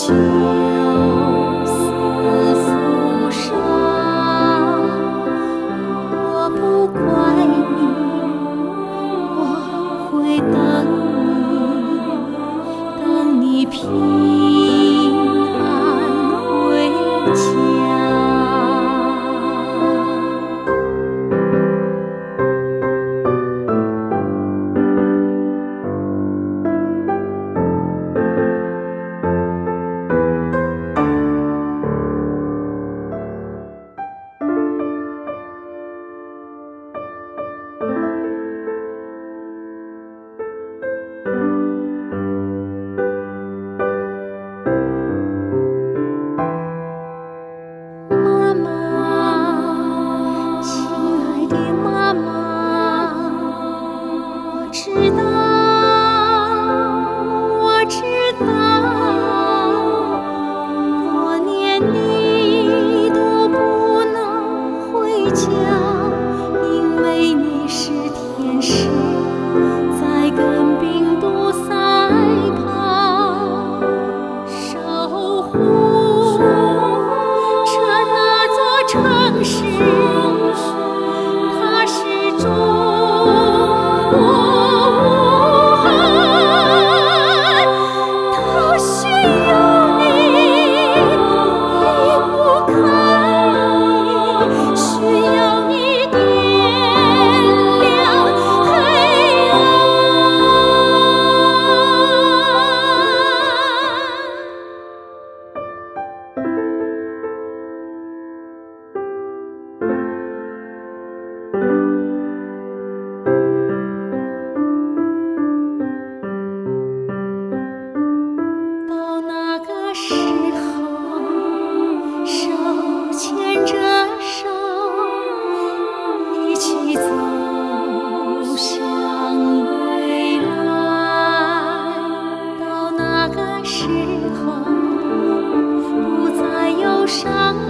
秋簌簌沙，我不怪你，我会等你，等你披。妈妈我知道我知道多年你都不能回家上